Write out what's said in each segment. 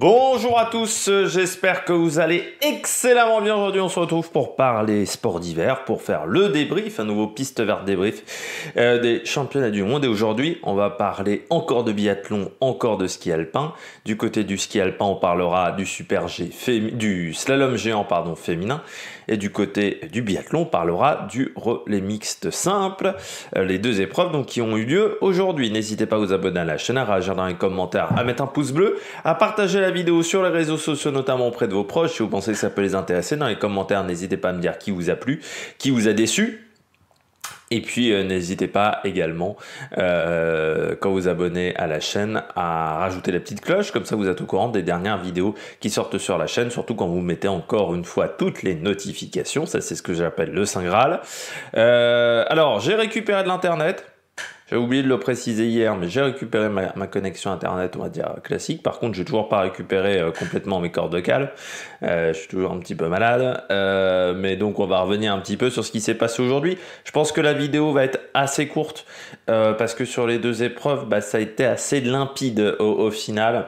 Bonjour à tous, j'espère que vous allez excellemment bien. Aujourd'hui, on se retrouve pour parler sport d'hiver, pour faire le débrief, un nouveau piste verte débrief euh, des championnats du monde. Et aujourd'hui, on va parler encore de biathlon, encore de ski alpin. Du côté du ski alpin, on parlera du super G, du slalom géant pardon, féminin. Et du côté du biathlon, on parlera du relais mixte simple. Euh, les deux épreuves donc, qui ont eu lieu aujourd'hui. N'hésitez pas à vous abonner à la chaîne, à réagir dans les commentaires, à mettre un pouce bleu, à partager la vidéo sur les réseaux sociaux, notamment auprès de vos proches. Si vous pensez que ça peut les intéresser, dans les commentaires, n'hésitez pas à me dire qui vous a plu, qui vous a déçu. Et puis euh, n'hésitez pas également, euh, quand vous abonnez à la chaîne, à rajouter la petite cloche, comme ça vous êtes au courant des dernières vidéos qui sortent sur la chaîne, surtout quand vous mettez encore une fois toutes les notifications, ça c'est ce que j'appelle le Saint Graal. Euh, alors j'ai récupéré de l'internet, j'ai oublié de le préciser hier, mais j'ai récupéré ma, connexion internet, on va dire classique. Par contre, j'ai toujours pas récupéré euh, complètement mes cordes vocales. Euh, je suis toujours un petit peu malade. Euh, mais donc, on va revenir un petit peu sur ce qui s'est passé aujourd'hui. Je pense que la vidéo va être assez courte parce que sur les deux épreuves, bah, ça a été assez limpide au final.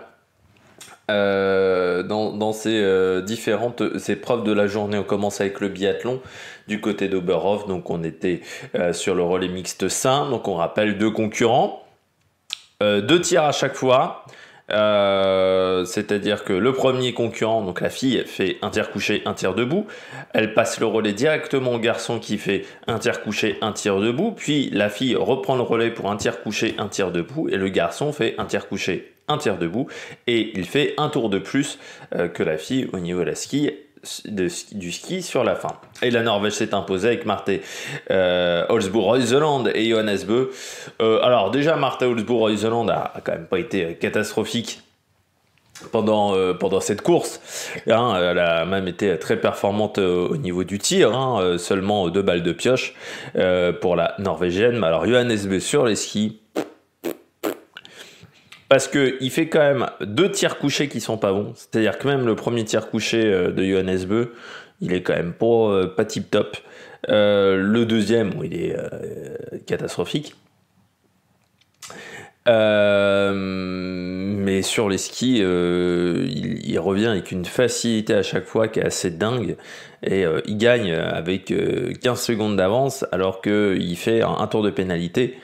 Euh, dans, ces euh, différentes épreuves de la journée. On commence avec le biathlon du côté d'Oberhof. Donc on était euh, sur le relais mixte simple. Donc on rappelle deux concurrents. deux tirs à chaque fois. c'est-à-dire que le premier concurrent, donc la fille, fait un tir couché, un tir debout. Elle passe le relais directement au garçon qui fait un tir couché, un tir debout. Puis la fille reprend le relais pour un tir couché, un tir debout. Et le garçon fait un tir couché, un tir debout et il fait un tour de plus euh, que la fille au niveau de la ski, du ski sur la fin. Et la Norvège s'est imposée avec Marte euh, Holzbourg-Reuseland et Johannes Bö. Euh, alors déjà, Marte Holzbourg-Reuseland a, quand même pas été catastrophique pendant, euh, pendant cette course. Hein, elle a même été très performante au niveau du tir, hein, seulement deux balles de pioche pour la Norvégienne. Alors Johannes Bö sur les skis, parce qu'il fait quand même deux tirs couchés qui sont pas bons. C'est-à-dire que même le premier tir couché euh, de Johannes Beu, il est quand même pas, euh, tip top. Euh, le deuxième, il est catastrophique. mais sur les skis, il, revient avec une facilité à chaque fois qui est assez dingue. Et il gagne avec 15 secondes d'avance alors qu'il fait un, tour de pénalité.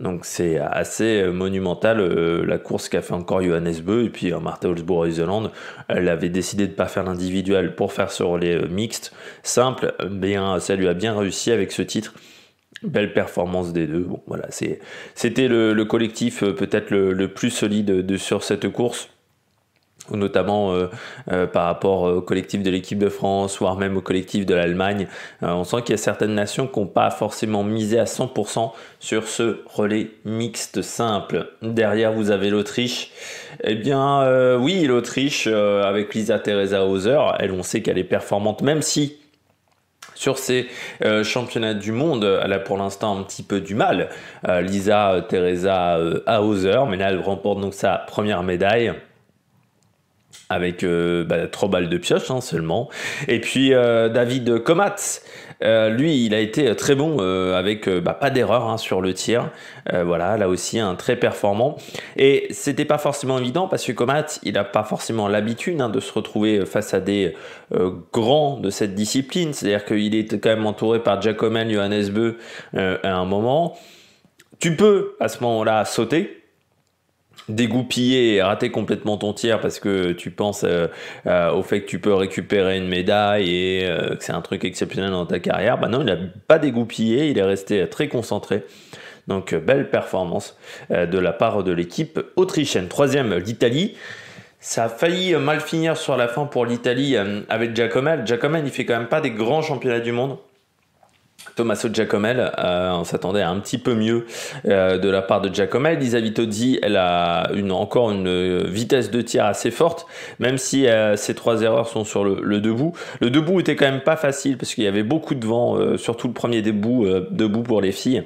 Donc c'est assez monumental euh, la course qu'a fait encore Johannes Beu et puis euh, Martha Holzbourg. Elle avait décidé de ne pas faire l'individuel pour faire ce relais euh, mixte. Simple, bien, ça lui a bien réussi avec ce titre. Belle performance des deux. Bon, voilà, c'était le, collectif peut-être le, plus solide de, sur cette course notamment euh, euh, par rapport au collectif de l'équipe de France, voire même au collectif de l'Allemagne. Euh, on sent qu'il y a certaines nations qui n'ont pas forcément misé à 100% sur ce relais mixte simple. Derrière, vous avez l'Autriche. Eh bien, oui, l'Autriche, avec Lisa Teresa Hauser, elle, on sait qu'elle est performante, même si sur ces championnats du monde, elle a pour l'instant un petit peu du mal. Lisa Teresa Hauser, mais là elle remporte donc sa première médaille avec euh, bah, trois balles de pioche hein, seulement. Et puis euh, David Komats, euh, lui, il a été très bon avec bah, pas d'erreur hein, sur le tir. voilà, là aussi un très performant. Et c'était pas forcément évident parce que Komats, il n'a pas forcément l'habitude hein, de se retrouver face à des grands de cette discipline. C'est-à-dire qu'il est quand même entouré par Giacomen, Johannes Beu à un moment. Tu peux à ce moment-là sauter, dégoupiller et rater complètement ton tir parce que tu penses euh, euh, au fait que tu peux récupérer une médaille et euh, que c'est un truc exceptionnel dans ta carrière, bah non, il n'a pas dégoupillé, il est resté très concentré. Donc belle performance de la part de l'équipe autrichienne. Troisième, l'Italie. Ça a failli mal finir sur la fin pour l'Italie avec Giacomen. Giacomen, il fait quand même pas des grands championnats du monde. Tommaso Giacomel, euh, on s'attendait à un petit peu mieux euh, de la part de Giacomel. Lisa Vitozzi, elle a une, encore une vitesse de tir assez forte, même si euh, trois erreurs sont sur le, debout. Le debout était quand même pas facile parce qu'il y avait beaucoup de vent, surtout le premier debout, debout pour les filles.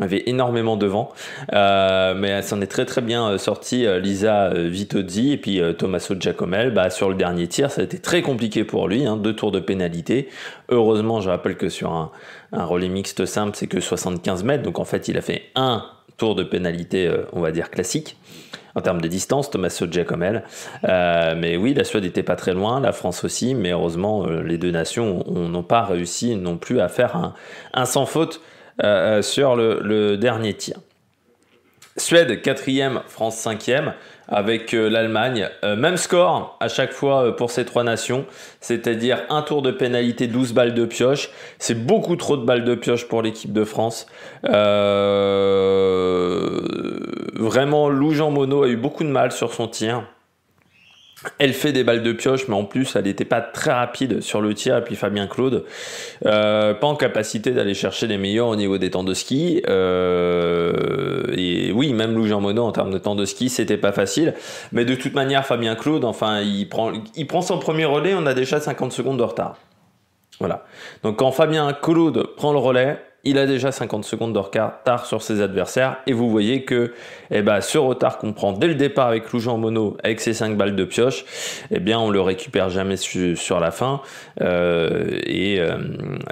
Avait énormément de vent, mais elle s'en est très très bien sortie, Lisa Vitozzi et puis Tommaso Giacomel. Bah, sur le dernier tir, ça a été très compliqué pour lui, hein, deux tours de pénalité. Heureusement, je rappelle que sur un, un relais mixte simple, c'est que 75 mètres. Donc en fait, il a fait un tour de pénalité, euh, on va dire classique. en termes de distance, elle. Euh, mais oui, la Suède n'était pas très loin, la France aussi, mais heureusement, euh, les deux nations n'ont pas réussi non plus à faire un, sans faute euh, sur le, dernier tir. Suède quatrième, France cinquième avec l'Allemagne. même score à chaque fois pour ces trois nations, c'est-à-dire un tour de pénalité, 12 balles de pioche. C'est beaucoup trop de balles de pioche pour l'équipe de France. vraiment, Lou Jean Monod a eu beaucoup de mal sur son tir. Elle fait des balles de pioche, mais en plus, elle n'était pas très rapide sur le tir. Et puis Fabien Claude, euh, pas en capacité d'aller chercher les meilleurs au niveau des temps de ski. Euh, et oui, même Lou Jean Monod, en termes de temps de ski, c'était pas facile. Mais de toute manière, Fabien Claude, enfin, il prend, il prend son premier relais, on a déjà 50 secondes de retard. Voilà. Donc quand Fabien Claude prend le relais, il a déjà 50 secondes de retard sur ses adversaires. Et vous voyez que eh ben, ce retard qu'on prend dès le départ avec Loujean Mono, avec ses 5 balles de pioche, eh bien, on le récupère jamais sur la fin. Euh, et euh,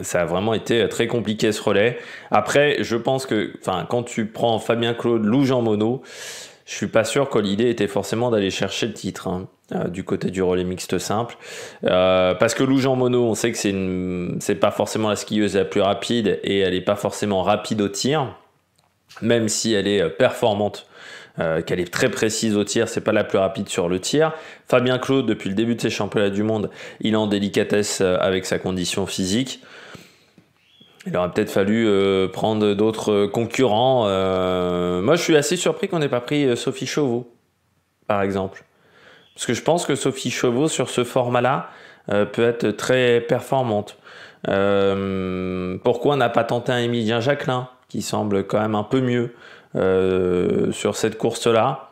ça a vraiment été très compliqué ce relais. Après, je pense que quand tu prends Fabien Claude, Loujean Mono, je suis pas sûr que l'idée était forcément d'aller chercher le titre. Hein. Euh, du côté du relais mixte simple. Euh, parce que Lou Jean Monod, on sait que c'est, c'est pas forcément la skieuse la plus rapide et elle n'est pas forcément rapide au tir, même si elle est euh, performante. qu'elle est très précise au tir, c'est pas la plus rapide sur le tir. Fabien Claude, depuis le début de ses championnats du monde, il est en délicatesse avec sa condition physique. Il aurait peut-être fallu prendre d'autres concurrents. moi, je suis assez surpris qu'on n'ait pas pris Sophie Chauveau, par exemple. Parce que je pense que Sophie Chauveau, sur ce format-là, euh, peut être très performante. Euh, pourquoi on n'a pas tenté un Emilien Jacquelin, qui semble quand même un peu mieux euh, sur cette course-là?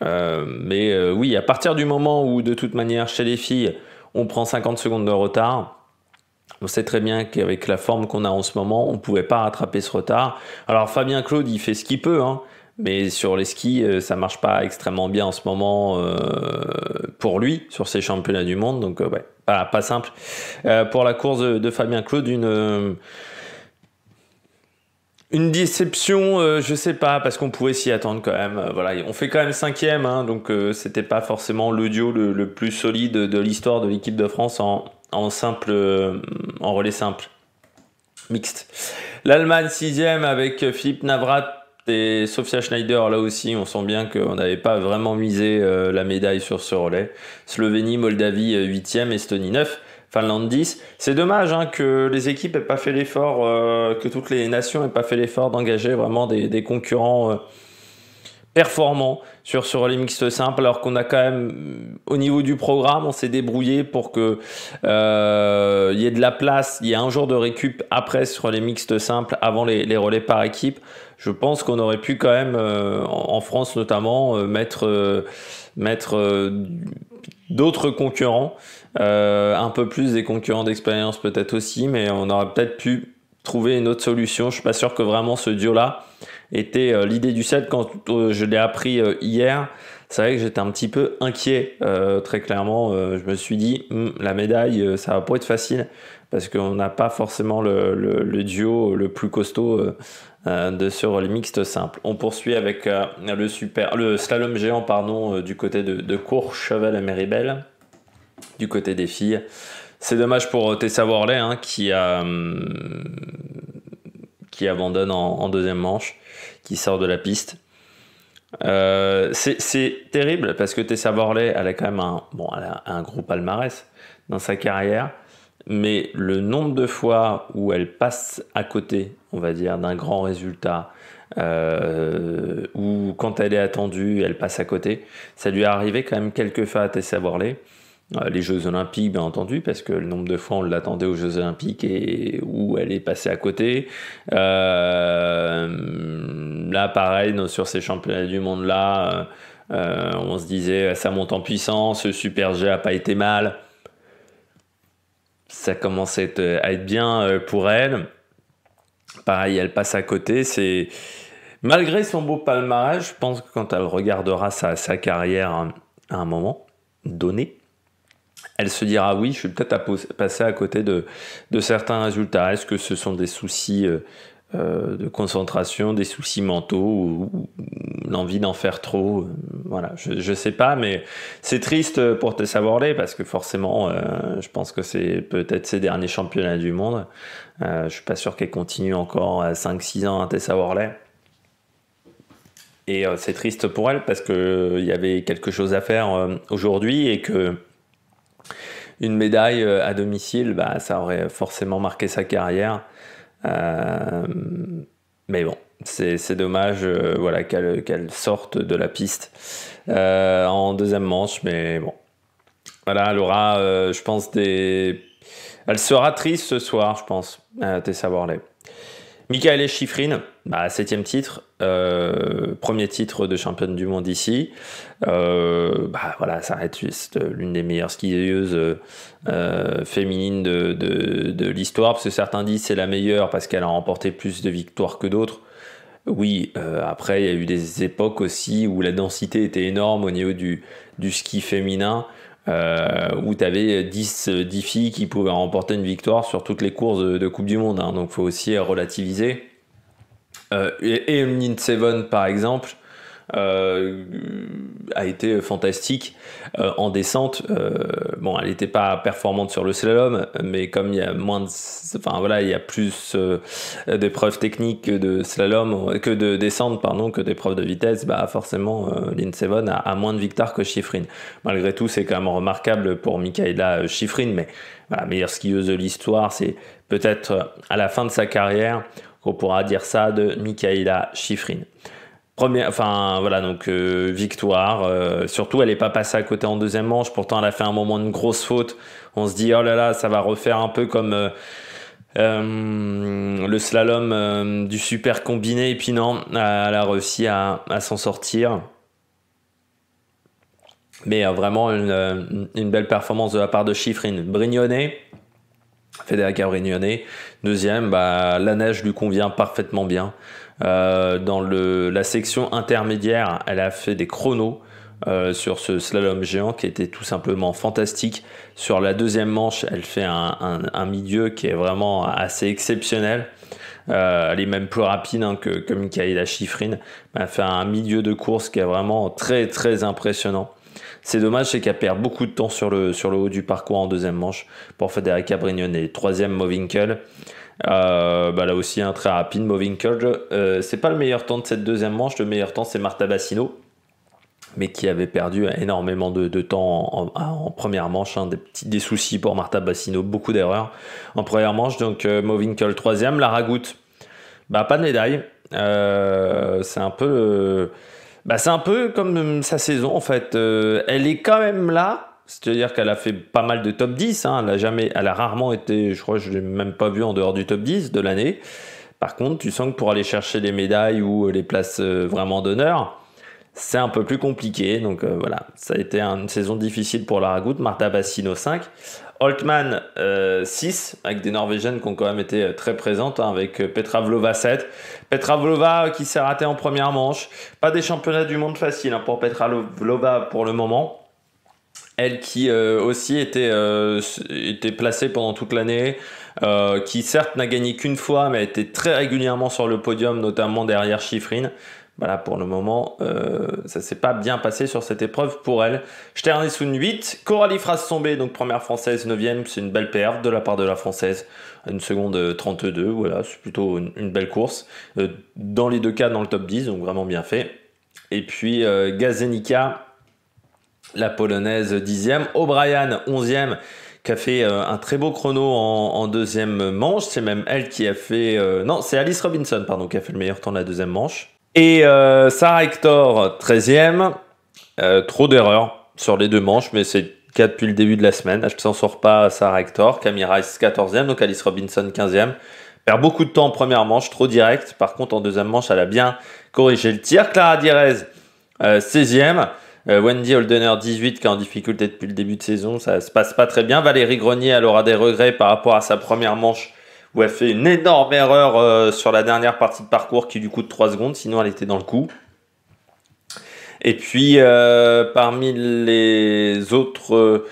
Mais oui, à partir du moment où, de toute manière, chez les filles, on prend 50 secondes de retard, on sait très bien qu'avec la forme qu'on a en ce moment, on ne pouvait pas rattraper ce retard. Alors Fabien Claude, il fait ce qu'il peut. Hein. Mais sur les skis, euh, ça marche pas extrêmement bien en ce moment euh, pour lui, sur ses championnats du monde. Donc, euh, ouais, pas, pas simple. pour la course de, Fabien Claude, une, une déception, je sais pas, parce qu'on pouvait s'y attendre quand même. voilà, on fait quand même cinquième, hein, donc c'était pas forcément le, le, plus solide de l'histoire de l'équipe de France en, en simple, en relais simple mixte. L'Allemagne sixième avec Philippe Navrat et Sofia Schneider, là aussi, on sent bien qu'on n'avait pas vraiment misé euh, la médaille sur ce relais. Slovénie, Moldavie 8e, euh, Estonie 9, Finlande 10. C'est dommage hein, que les équipes n'aient pas fait l'effort, euh, que toutes les nations n'aient pas fait l'effort d'engager vraiment des, concurrents performants sur ce relais mixte simple, alors qu'on a quand même, au niveau du programme, on s'est débrouillé pour que il y ait de la place, il y ait un jour de récup après ce relais mixte simple, avant les relais par équipe je pense qu'on aurait pu quand même, euh, en, France notamment, euh, mettre, euh, mettre d'autres concurrents, un peu plus des concurrents d'expérience peut-être aussi, mais on aurait peut-être pu trouver une autre solution. Je suis pas sûr que vraiment ce duo-là était l'idée du set quand je l'ai appris hier. C'est vrai que j'étais un petit peu inquiet, très clairement. je me suis dit, hum, la médaille, ça va pas être facile parce qu'on n'a pas forcément le, duo le plus costaud de sur le mixte simple. On poursuit avec euh, le, super, le slalom géant pardon, euh, du côté de, de Courchevel à Méribel, du côté des filles. C'est dommage pour Tessa Worley hein, qui, qui abandonne en, deuxième manche, qui sort de la piste. c'est terrible parce que Tessa Worley, elle a quand même un, bon, un gros palmarès dans sa carrière mais le nombre de fois où elle passe à côté, on va dire, d'un grand résultat, euh, ou quand elle est attendue, elle passe à côté, ça lui est arrivé quand même quelques fois à Tessa Worley. Euh, les Jeux Olympiques, bien entendu, parce que le nombre de fois on l'attendait aux Jeux Olympiques et où elle est passée à côté. Euh, là, pareil, sur ces championnats du monde là, on se disait ça monte en puissance, ce Super G a pas été mal ça commence à être, bien euh, pour elle. Pareil, elle passe à côté. C'est malgré son beau palmarès, je pense que quand elle regardera sa, carrière à un moment donné, elle se dira oui, je suis peut-être à passer à côté de, de certains résultats. Est-ce que ce sont des soucis euh, euh, de concentration, des soucis mentaux ou, l'envie d'en faire trop. Euh, voilà, je, ne sais pas, mais c'est triste pour Tessa Worley parce que forcément, euh, je pense que c'est peut-être ses derniers championnats du monde. je suis pas sûr qu'elle continue encore à 5-6 ans à Tessa Worley. Et c'est triste pour elle parce qu'il y avait quelque chose à faire aujourd'hui et que une médaille à domicile, bah, ça aurait forcément marqué sa carrière. Euh, mais bon, c'est dommage euh, voilà, qu'elle sorte de la piste euh, en deuxième manche, mais bon. Voilà, elle aura, je pense, des. Elle sera triste ce soir, je pense, Tessa Worley. Michael Schifrin, bah, septième titre, euh, premier titre de championne du monde ici. Euh, bah, voilà, ça reste l'une des meilleures skieuses euh, féminines de, de, l'histoire, parce que certains disent c'est la meilleure parce qu'elle a remporté plus de victoires que d'autres. Oui, après, il y a eu des époques aussi où la densité était énorme au niveau du, du ski féminin. Euh, où tu avais 10, 10, filles qui pouvaient remporter une victoire sur toutes les courses de, Coupe du Monde. Hein. donc faut aussi relativiser. Euh, et, et Seven, par exemple, a été fantastique euh, en descente. Euh, bon, elle n'était pas performante sur le slalom, mais comme il y a moins de, enfin voilà, il y a plus d'épreuves techniques de slalom que de descente, pardon, que d'épreuves de vitesse, bah forcément, Lynn a, moins de victoires que Schifrin. Malgré tout, c'est quand même remarquable pour Michaela Schifrin, mais voilà, meilleure skieuse de l'histoire, c'est peut-être à la fin de sa carrière qu'on pourra dire ça de Michaela Schifrin. Enfin voilà, donc euh, victoire. Euh, surtout, elle n'est pas passée à côté en deuxième manche. Pourtant, elle a fait un moment de grosse faute. On se dit, oh là là, ça va refaire un peu comme euh, le slalom du super combiné. Et puis non, elle a réussi à, s'en sortir. Mais vraiment une, belle performance de la part de Chiffrine. Brignonnet, Federica Brignonnet. Deuxième, bah, la neige lui convient parfaitement bien. Euh, dans le, la section intermédiaire, elle a fait des chronos. Euh, sur ce slalom géant qui était tout simplement fantastique. Sur la deuxième manche, elle fait un, un, milieu qui est vraiment assez exceptionnel. Euh, elle est même plus rapide hein, que, que Michaela Schifrin. Elle fait un milieu de course qui est vraiment très très impressionnant. C'est dommage, c'est qu'elle perd beaucoup de temps sur le, sur le haut du parcours en deuxième manche pour Federica Brignone. Troisième, Movinkel. Euh, bah là aussi, un très rapide. Moving Euh, c'est pas le meilleur temps de cette deuxième manche. Le meilleur temps, c'est Marta Bassino, mais qui avait perdu énormément de, temps en, première manche. Hein. des, petits, soucis pour Marta Bassino, beaucoup d'erreurs en première manche. Donc, euh, Moving troisième. La Ragout, bah, pas de médaille. Euh, c'est un peu. bah, c'est un peu comme sa saison en fait. Elle est quand même là, c'est-à-dire qu'elle a fait pas mal de top 10. Hein. Elle, a jamais, elle a rarement été, je crois je ne l'ai même pas vu en dehors du top 10 de l'année. Par contre, tu sens que pour aller chercher les médailles ou les places euh, vraiment d'honneur, c'est un peu plus compliqué. Donc euh, voilà, ça a été une saison difficile pour la Ragout. Marta Bassino 5. Holtman 6, euh, avec des Norvégiennes qui ont quand même été très présentes, hein, avec Petra Vlova 7. Petra Vlova qui s'est ratée en première manche. Pas des championnats du monde faciles hein, pour Petra Vlova pour le moment elle qui euh, aussi était, euh, était placée pendant toute l'année, euh, qui certes n'a gagné qu'une fois, mais a été très régulièrement sur le podium, notamment derrière Chiffrine. Voilà, pour le moment, ça s'est pas bien passé sur cette épreuve pour elle. Sternissoun 8, Coralie Frasse-Sombé, donc première française, 9ème, c'est une belle perte de la part de la française. Une seconde 32, voilà, c'est plutôt une, belle course. dans les deux cas, dans le top 10, donc vraiment bien fait. Et puis Gazenica, la polonaise dixième, O'Brien onzième, qui a fait euh, un très beau chrono en, deuxième manche. C'est même elle qui a fait... Euh, non, c'est Alice Robinson, pardon, qui a fait le meilleur temps de la deuxième manche. Et euh, Sarah Hector, 13e. trop d'erreurs sur les deux manches, mais c'est cas depuis le début de la semaine. Je ne s'en sort pas Sarah Hector. Camille Rice, 14e. Donc Alice Robinson, 15e. Perd beaucoup de temps en première manche, trop direct. Par contre, en deuxième manche, elle a bien corrigé le tir. Clara Direz, 16e. Euh, Wendy Holdener 18 qui est en difficulté depuis le début de saison, ça se passe pas très bien. Valérie Grenier, elle aura des regrets par rapport à sa première manche où elle fait une énorme erreur euh, sur la dernière partie de parcours qui lui coûte 3 secondes, sinon elle était dans le coup. Et puis, parmi les autres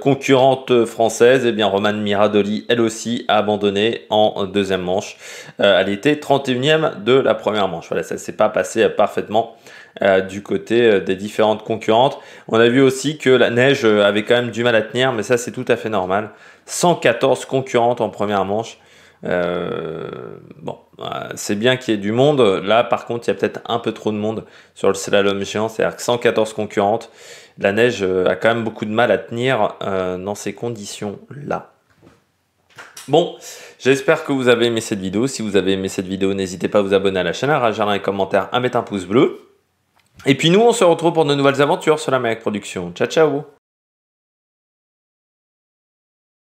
concurrentes françaises, eh bien, Romane Miradoli, elle aussi, a abandonné en deuxième manche. elle était 31e de la première manche. Voilà, ça s'est pas passé parfaitement euh, du côté euh, des différentes concurrentes. On a vu aussi que la neige euh, avait quand même du mal à tenir, mais ça c'est tout à fait normal. 114 concurrentes en première manche. bon, c'est bien qu'il y ait du monde. Là, par contre, il y a peut-être un peu trop de monde sur le slalom géant. C'est-à-dire que 114 concurrentes, la neige a quand même beaucoup de mal à tenir dans ces conditions-là. Bon, j'espère que vous avez aimé cette vidéo. Si vous avez aimé cette vidéo, n'hésitez pas à vous abonner à la chaîne, à réagir dans les commentaires, à mettre un pouce bleu. Et puis nous, on se retrouve pour de nouvelles aventures sur la Mac Production. Ciao, ciao